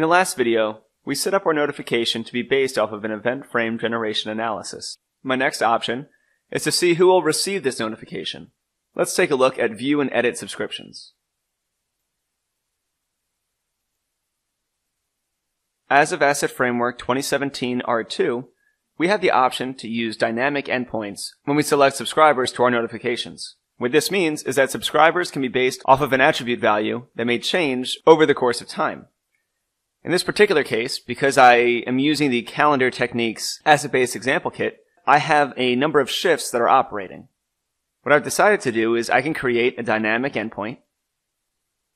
In the last video, we set up our notification to be based off of an event frame generation analysis. My next option is to see who will receive this notification. Let's take a look at view and edit subscriptions. As of Asset Framework 2017 R2, we have the option to use dynamic endpoints when we select subscribers to our notifications. What this means is that subscribers can be based off of an attribute value that may change over the course of time. In this particular case, because I am using the calendar techniques asset-based example kit, I have a number of shifts that are operating. What I've decided to do is I can create a dynamic endpoint.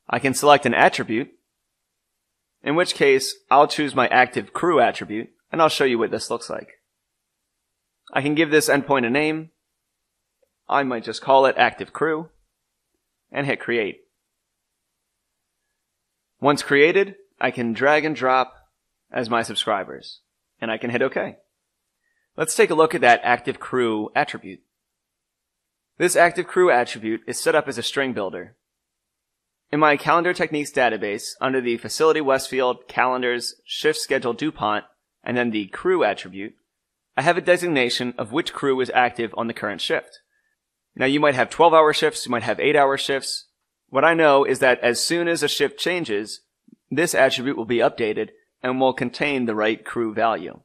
I can select an attribute, in which case I'll choose my active crew attribute, and I'll show you what this looks like. I can give this endpoint a name. I might just call it active crew, and hit create. Once created, I can drag and drop as my subscribers, and I can hit OK. Let's take a look at that active crew attribute. This active crew attribute is set up as a string builder. In my calendar techniques database, under the facility Westfield, calendars, shift schedule DuPont, and then the crew attribute, I have a designation of which crew is active on the current shift. Now you might have 12 hour shifts, you might have 8 hour shifts. What I know is that as soon as a shift changes, this attribute will be updated and will contain the right crew value.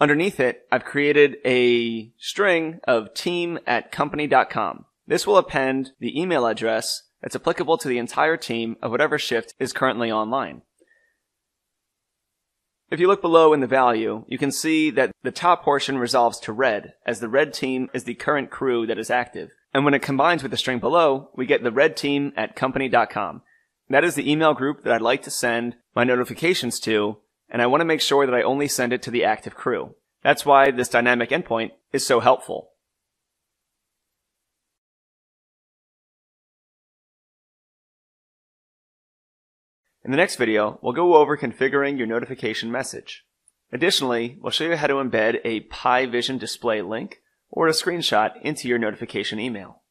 Underneath it, I've created a string of team at company.com. This will append the email address that's applicable to the entire team of whatever shift is currently online. If you look below in the value, you can see that the top portion resolves to red, as the red team is the current crew that is active. And when it combines with the string below, we get the red team at company.com. That is the email group that I'd like to send my notifications to, and I want to make sure that I only send it to the active crew. That's why this dynamic endpoint is so helpful. In the next video, we'll go over configuring your notification message. Additionally, we'll show you how to embed a PI Vision display link or a screenshot into your notification email.